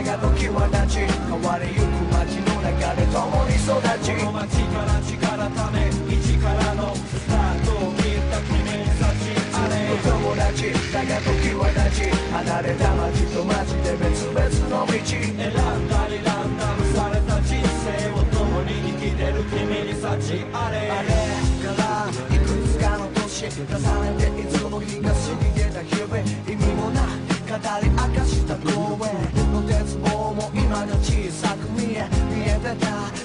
は立ち変われゆく街の中で共に育ち。この街から力ため一からのスタートを切った君に差しあれ友達だが時は立ち離れた街と街で別々の道。選んだりランダムされた人生を共に生きてる君に幸あれ。あれからいくつかの年重ねていつの日か過ぎてた日々意味もない。り明かした公園。の鉄棒も今の小さく見え見えてた。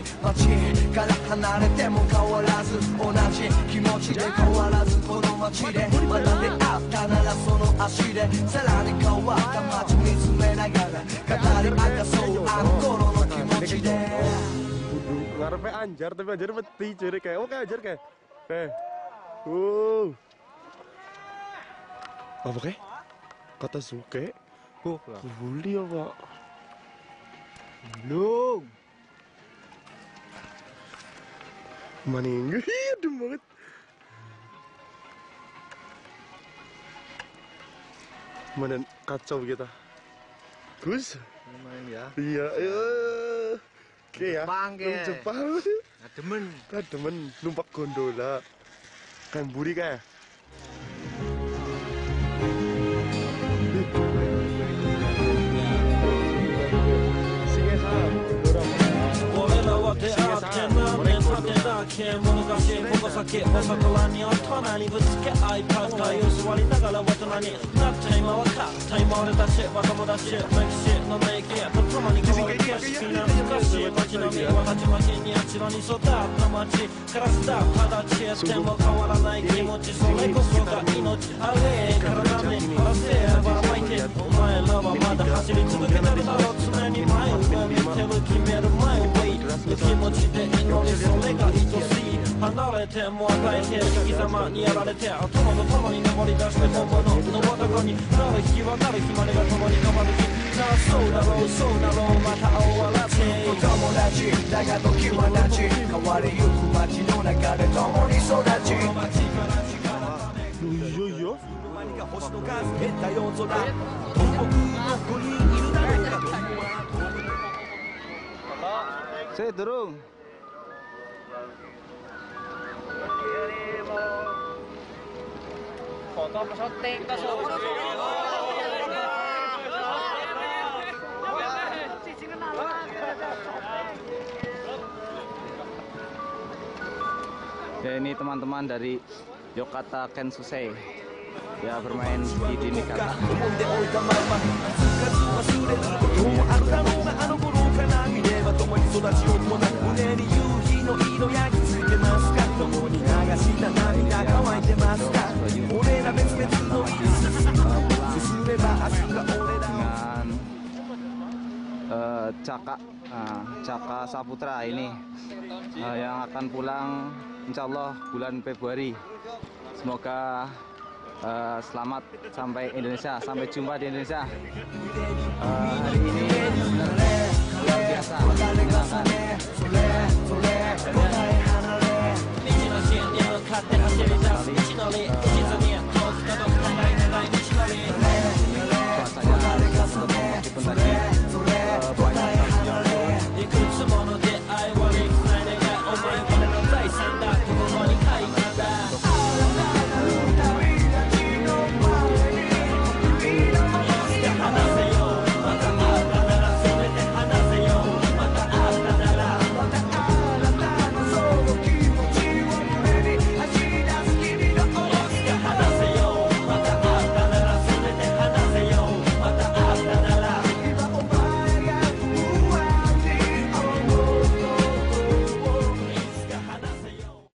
のダッチ街から離れても変わらず同じ気持ちで変わらずこの街でまた出会ったならその足でさらに変わった街見つめながら語り明かそうあの頃の気持ちで ngarepe Anjar tapi Anjar mati jere kayak oke Anjar kayak kayak uh apa kayak kata suke oh bully apa belum maning adem banget. Mana kacau kita. Gus? Lumayan ya. Iya iya. Oke ya, Jepang, ke. Jepang. nah, demen. Kan demen. Numpak gondola. Kan buri kayak. てだけ物がし矛先お魚に大人にぶつけ合いパスタよ座りながら大人になった今はかった今俺たちは友達メキシのメイキと共に変わる景色懐かしい街並みは鉢巻きにあちらに育った街から巣だただ消えても変わらない気持ちそれこそが命あれ体に晴らせば湧いてお前らはまだ走り続けてるだろう常に前を見てる決める前を wait 気持ちで祈りそれが愛しい離れても与えて生き様にやられて友と共に登り出して本物の男になる日はなる日までが共に変わる日なあそうだろうそうだろうまた終わらせ友達だが時は立ち変わりゆく街の中で共に育ち Iya iya. 何か星の数減った夜空東北の子にいるだろうか saya foto apa syuting? Kita syuting ya ini teman-teman dari Yokata Kensusei ya bermain di Dinikata 思っ eh, Caka nah, Caka Saputra ini eh, yang akan pulang Insya Allah bulan Februari. Semoga eh, selamat sampai Indonesia sampai jumpa di Indonesia. Eh, hari ini luar biasa